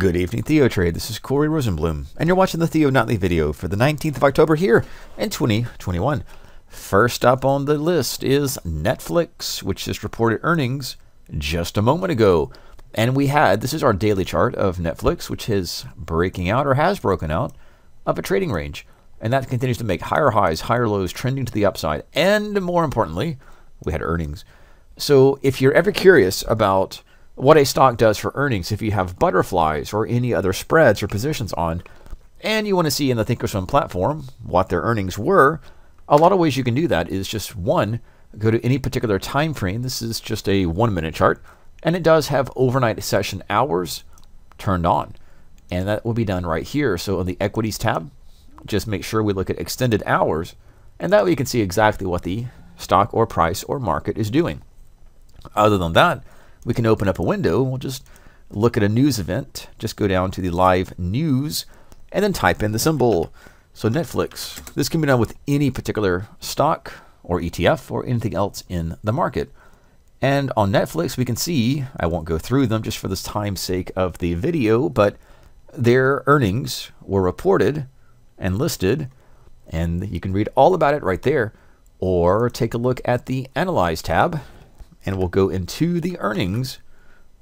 Good evening, Theo Trade. This is Corey Rosenbloom, and you're watching the Theo Nightly video for the 19th of October here in 2021. First up on the list is Netflix, which just reported earnings just a moment ago. And we had, this is our daily chart of Netflix, which is breaking out or has broken out of a trading range. And that continues to make higher highs, higher lows, trending to the upside. And more importantly, we had earnings. So if you're ever curious about what a stock does for earnings if you have butterflies or any other spreads or positions on, and you want to see in the Thinkorswim platform what their earnings were, a lot of ways you can do that is just one, go to any particular time frame. This is just a one minute chart, and it does have overnight session hours turned on. And that will be done right here. So on the equities tab, just make sure we look at extended hours, and that way you can see exactly what the stock or price or market is doing. Other than that, we can open up a window. We'll just look at a news event. Just go down to the live news and then type in the symbol. So Netflix, this can be done with any particular stock or ETF or anything else in the market. And on Netflix, we can see, I won't go through them just for the time's sake of the video, but their earnings were reported and listed, and you can read all about it right there. Or take a look at the Analyze tab, and we'll go into the earnings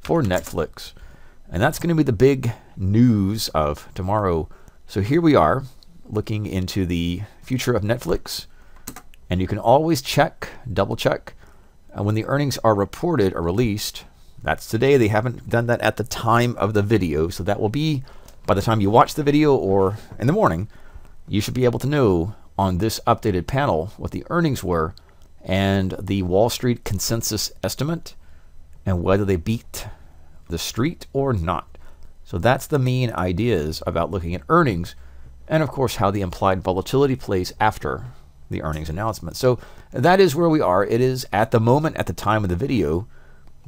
for Netflix. And that's going to be the big news of tomorrow. So here we are looking into the future of Netflix. And you can always check, double check, uh, when the earnings are reported or released. That's today. They haven't done that at the time of the video. So that will be by the time you watch the video or in the morning. You should be able to know on this updated panel what the earnings were and the Wall Street consensus estimate and whether they beat the street or not. So that's the main ideas about looking at earnings and of course how the implied volatility plays after the earnings announcement. So that is where we are. It is at the moment at the time of the video,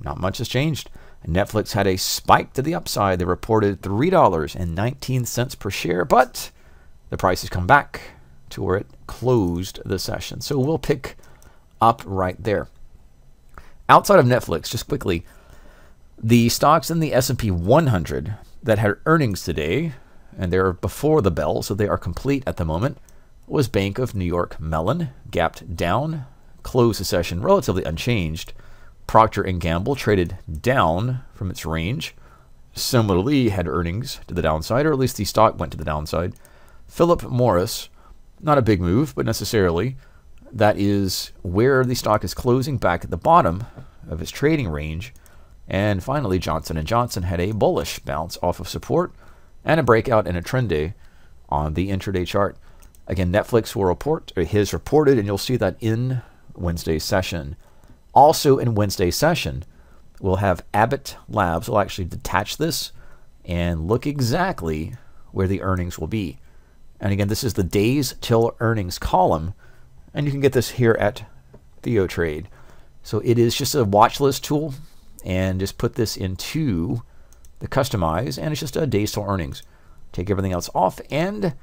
not much has changed. Netflix had a spike to the upside. They reported $3.19 per share, but the price has come back to where it closed the session. So we'll pick up right there. Outside of Netflix, just quickly, the stocks in the S&P 100 that had earnings today, and they're before the bell, so they are complete at the moment, was Bank of New York Mellon, gapped down, closed the session relatively unchanged. Procter & Gamble traded down from its range. Similarly, had earnings to the downside, or at least the stock went to the downside. Philip Morris, not a big move, but necessarily, that is where the stock is closing back at the bottom of its trading range. And finally, Johnson & Johnson had a bullish bounce off of support and a breakout in a trend day on the intraday chart. Again, Netflix will report, or his reported, and you'll see that in Wednesday's session. Also in Wednesday's session, we'll have Abbott Labs. We'll actually detach this and look exactly where the earnings will be. And again, this is the days till earnings column. And you can get this here at TheoTrade. So it is just a watch list tool and just put this into the customize and it's just a days till earnings. Take everything else off and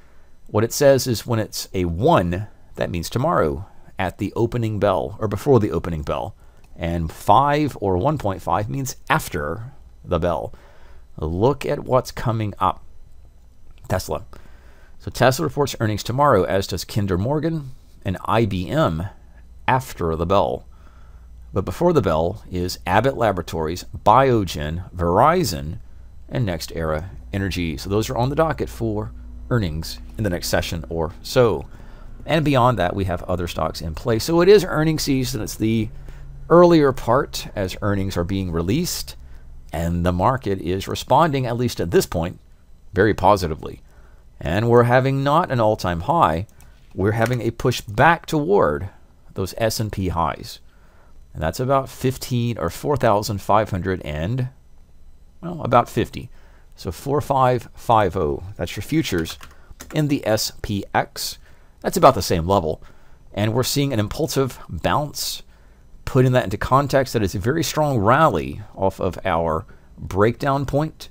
what it says is when it's a 1, that means tomorrow at the opening bell or before the opening bell. And 5 or 1.5 means after the bell. Look at what's coming up. Tesla. So Tesla reports earnings tomorrow, as does Kinder Morgan, and IBM after the bell. But before the bell is Abbott Laboratories, Biogen, Verizon, and NextEra Energy. So those are on the docket for earnings in the next session or so. And beyond that, we have other stocks in place. So it is earnings season. It's the earlier part as earnings are being released, and the market is responding, at least at this point, very positively. And we're having not an all-time high, we're having a push back toward those S&P highs. And that's about 15 or 4,500 and, well, about 50. So 4550, that's your futures in the SPX. That's about the same level. And we're seeing an impulsive bounce. Putting that into context, that is a very strong rally off of our breakdown point.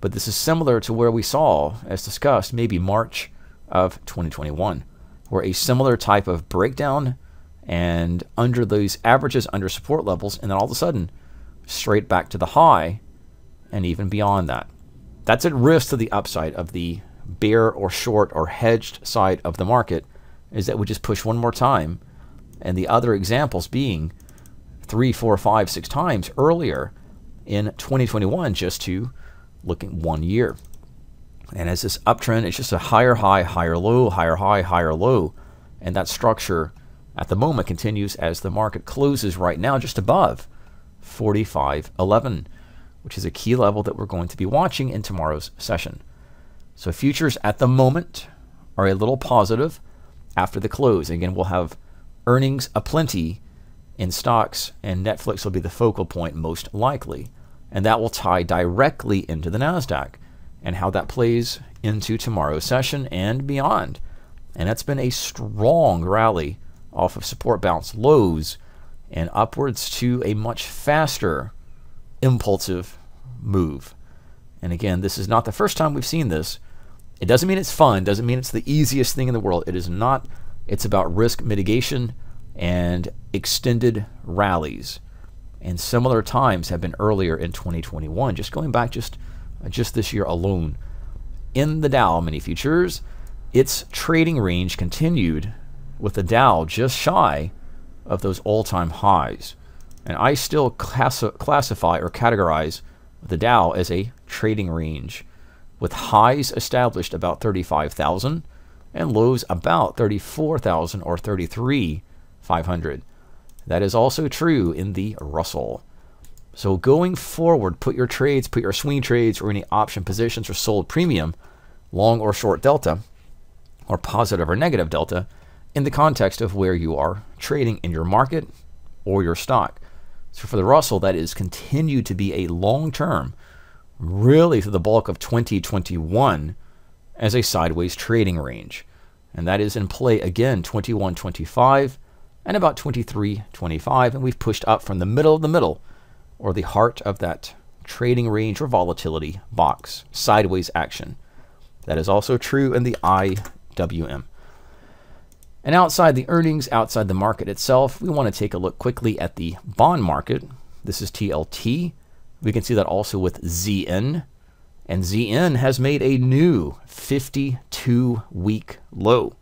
But this is similar to where we saw, as discussed, maybe March of 2021 where a similar type of breakdown and under those averages under support levels and then all of a sudden straight back to the high and even beyond that. that's at risk to the upside of the bear or short or hedged side of the market is that we just push one more time. And the other examples being three, four, five, six times earlier in 2021 just to look at one year. And as this uptrend, it's just a higher high, higher low, higher high, higher low. And that structure at the moment continues as the market closes right now just above 45.11, which is a key level that we're going to be watching in tomorrow's session. So futures at the moment are a little positive after the close. Again, we'll have earnings aplenty in stocks, and Netflix will be the focal point most likely. And that will tie directly into the NASDAQ and how that plays into tomorrow's session and beyond. And that's been a strong rally off of support bounce lows and upwards to a much faster impulsive move. And again, this is not the first time we've seen this. It doesn't mean it's fun, doesn't mean it's the easiest thing in the world. It is not. It's about risk mitigation and extended rallies. And similar times have been earlier in 2021, just going back just just this year alone. In the Dow mini futures, its trading range continued with the Dow just shy of those all-time highs. And I still class classify or categorize the Dow as a trading range with highs established about 35,000 and lows about 34,000 or 33,500. That is also true in the Russell. So going forward, put your trades, put your swing trades or any option positions or sold premium, long or short delta, or positive or negative delta, in the context of where you are trading in your market or your stock. So for the Russell, that is continued to be a long term, really through the bulk of 2021, as a sideways trading range. And that is in play again 21.25 and about 23.25. And we've pushed up from the middle of the middle or the heart of that trading range or volatility box, sideways action. That is also true in the IWM. And outside the earnings, outside the market itself, we want to take a look quickly at the bond market. This is TLT. We can see that also with ZN. And ZN has made a new 52 week low.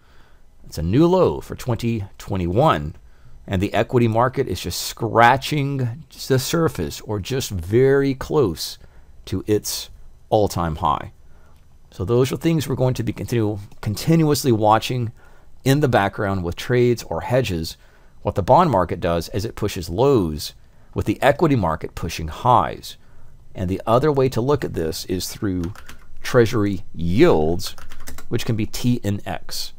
It's a new low for 2021. And the equity market is just scratching the surface or just very close to its all time high. So, those are things we're going to be continue, continuously watching in the background with trades or hedges. What the bond market does is it pushes lows with the equity market pushing highs. And the other way to look at this is through treasury yields, which can be TNX.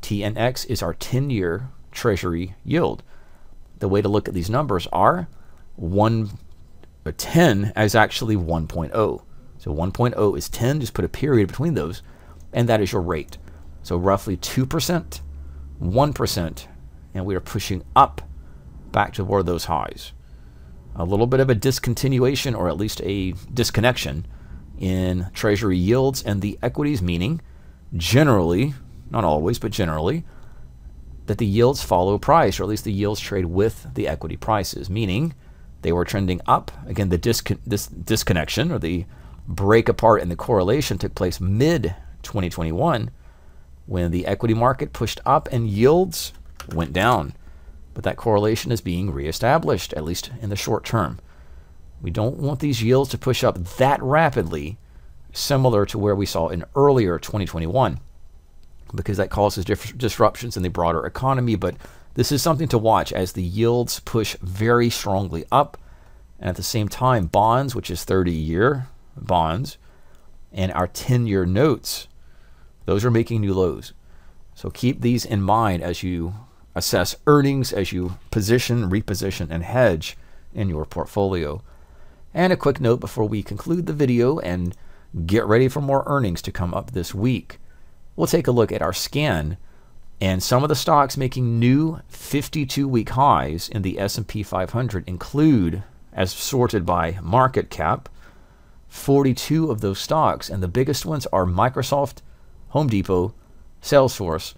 TNX is our 10 year treasury yield. The way to look at these numbers are 1 or 10 is actually 1.0. So 1.0 is 10, just put a period between those, and that is your rate. So roughly 2%, 1%, and we are pushing up back toward those highs. A little bit of a discontinuation or at least a disconnection in treasury yields and the equities, meaning generally, not always, but generally, that the yields follow price, or at least the yields trade with the equity prices, meaning they were trending up. Again, the discon this disconnection or the break apart in the correlation took place mid 2021 when the equity market pushed up and yields went down. But that correlation is being reestablished, at least in the short term. We don't want these yields to push up that rapidly, similar to where we saw in earlier 2021, because that causes disruptions in the broader economy. But this is something to watch as the yields push very strongly up. And at the same time, bonds, which is 30 year bonds, and our 10 year notes those are making new lows. So keep these in mind as you assess earnings, as you position, reposition, and hedge in your portfolio. And a quick note before we conclude the video and get ready for more earnings to come up this week. We'll take a look at our scan and some of the stocks making new 52-week highs in the S&P 500 include as sorted by market cap 42 of those stocks and the biggest ones are Microsoft, Home Depot, Salesforce,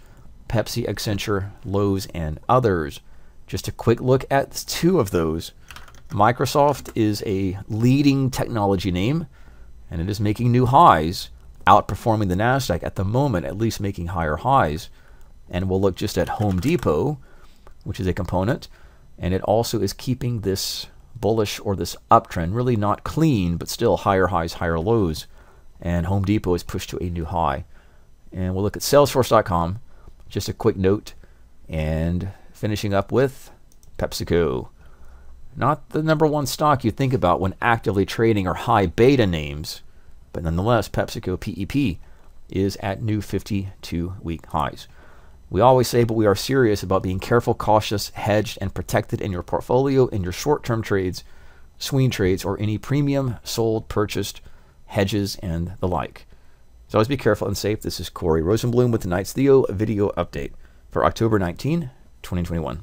Pepsi, Accenture, Lowe's, and others. Just a quick look at two of those. Microsoft is a leading technology name, and it is making new highs, outperforming the NASDAQ at the moment, at least making higher highs. And we'll look just at Home Depot, which is a component, and it also is keeping this bullish or this uptrend, really not clean, but still higher highs, higher lows. And Home Depot is pushed to a new high. And we'll look at Salesforce.com, just a quick note, and finishing up with PepsiCo. Not the number one stock you think about when actively trading or high beta names, but nonetheless, PepsiCo PEP is at new 52 week highs. We always say, but we are serious about being careful, cautious, hedged, and protected in your portfolio, in your short term trades, swing trades, or any premium, sold, purchased, hedges, and the like. So always be careful and safe. This is Corey Rosenbloom with tonight's Theo video update for October 19, 2021.